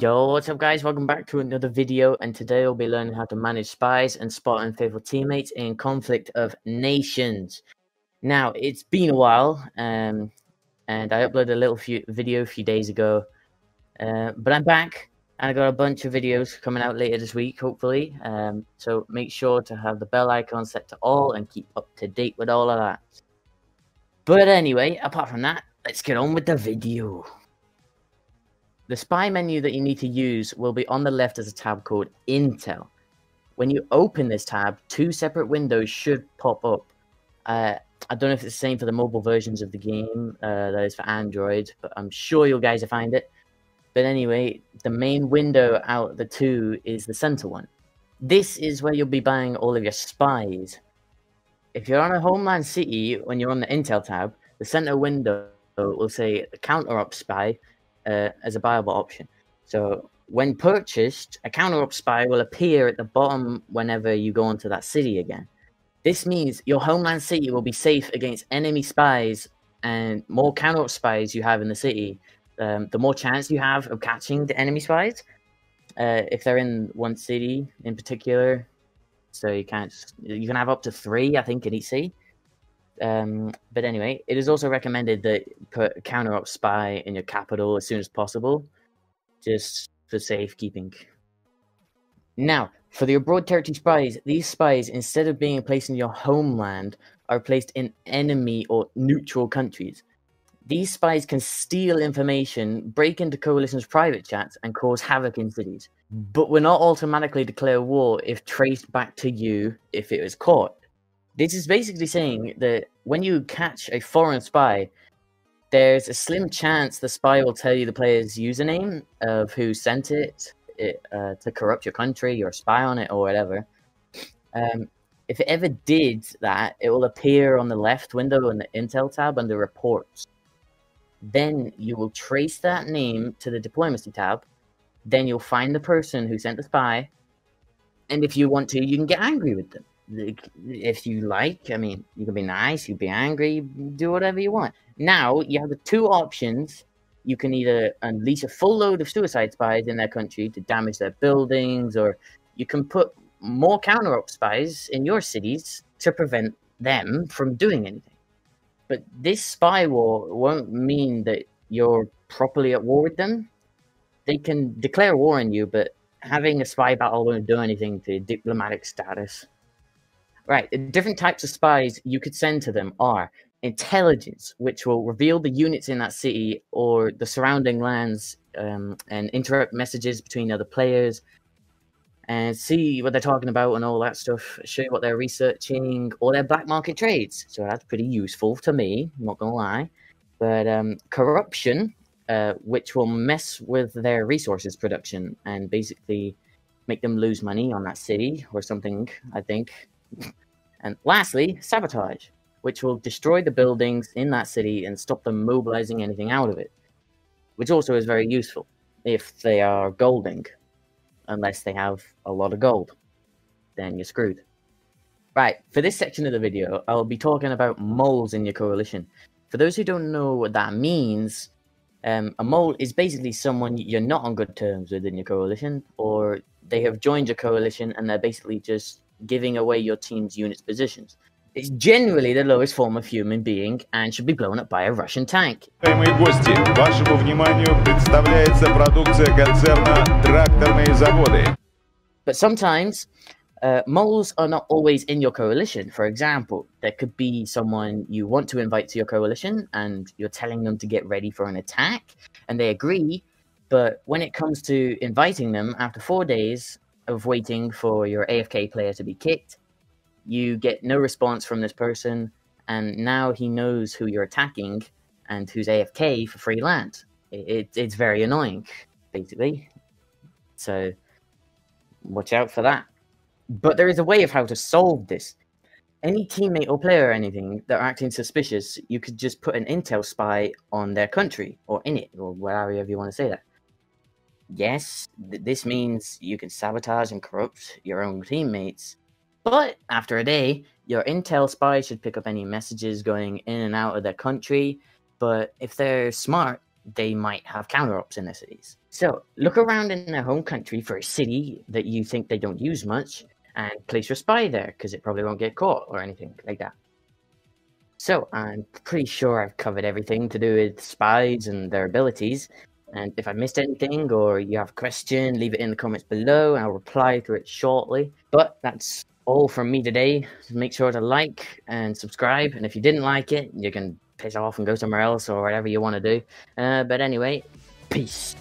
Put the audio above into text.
Yo, what's up guys? Welcome back to another video and today we'll be learning how to manage spies and spot unfaithful teammates in Conflict of Nations. Now, it's been a while um, and I uploaded a little few video a few days ago, uh, but I'm back and I got a bunch of videos coming out later this week, hopefully. Um, so make sure to have the bell icon set to all and keep up to date with all of that. But anyway, apart from that, let's get on with the video. The spy menu that you need to use will be on the left as a tab called Intel. When you open this tab, two separate windows should pop up. Uh, I don't know if it's the same for the mobile versions of the game, uh, that is for Android, but I'm sure you guys will find it. But anyway, the main window out of the two is the center one. This is where you'll be buying all of your spies. If you're on a homeland city, when you're on the Intel tab, the center window will say counter op spy, uh, as a buyable option. So when purchased, a counter op spy will appear at the bottom whenever you go into that city again. This means your homeland city will be safe against enemy spies, and more counter op spies you have in the city, um, the more chance you have of catching the enemy spies. Uh, if they're in one city in particular, so you can't you can have up to three, I think, in each city. Um, but anyway, it is also recommended that put counter op spy in your capital as soon as possible, just for safekeeping. Now, for the abroad territory spies, these spies, instead of being placed in your homeland, are placed in enemy or neutral countries. These spies can steal information, break into coalition's private chats, and cause havoc in cities. But will not automatically declare war if traced back to you if it was caught. This is basically saying that when you catch a foreign spy, there's a slim chance the spy will tell you the player's username of who sent it, it uh, to corrupt your country or spy on it or whatever. Um, if it ever did that, it will appear on the left window in the Intel tab under Reports. Then you will trace that name to the Diplomacy tab. Then you'll find the person who sent the spy. And if you want to, you can get angry with them if you like. I mean, you can be nice, you can be angry, do whatever you want. Now you have the two options. You can either unleash a full load of suicide spies in their country to damage their buildings, or you can put more counter op spies in your cities to prevent them from doing anything. But this spy war won't mean that you're properly at war with them. They can declare war on you, but having a spy battle won't do anything to diplomatic status. Right. Different types of spies you could send to them are intelligence, which will reveal the units in that city or the surrounding lands um, and interrupt messages between other players and see what they're talking about and all that stuff, show you what they're researching or their black market trades. So that's pretty useful to me, I'm not going to lie. But um, corruption, uh, which will mess with their resources production and basically make them lose money on that city or something, I think. And lastly, sabotage, which will destroy the buildings in that city and stop them mobilizing anything out of it, which also is very useful if they are golding, unless they have a lot of gold. Then you're screwed. Right, for this section of the video, I'll be talking about moles in your coalition. For those who don't know what that means, um, a mole is basically someone you're not on good terms with in your coalition, or they have joined your coalition and they're basically just giving away your team's units' positions. It's generally the lowest form of human being and should be blown up by a Russian tank. But sometimes, uh, moles are not always in your coalition. For example, there could be someone you want to invite to your coalition and you're telling them to get ready for an attack and they agree. But when it comes to inviting them after four days, of waiting for your AFK player to be kicked. You get no response from this person, and now he knows who you're attacking and who's AFK for free land. It, it, it's very annoying, basically. So watch out for that. But there is a way of how to solve this. Any teammate or player or anything that are acting suspicious, you could just put an intel spy on their country or in it, or wherever you want to say that yes, th- this means you can sabotage and corrupt your own teammates. But after a day, your intel spy should pick up any messages going in and out of their country. But if they're smart, they might have counter ops in their cities. So look around in their home country for a city that you think they don't use much and place your spy there because it probably won't get caught or anything like that. So I'm pretty sure I've covered everything to do with spies and their abilities. And if I missed anything or you have a question, leave it in the comments below I'll reply to it shortly. But that's all from me today. Make sure to like and subscribe. And if you didn't like it, you can piss off and go somewhere else or whatever you want to do. Uh, but anyway, peace.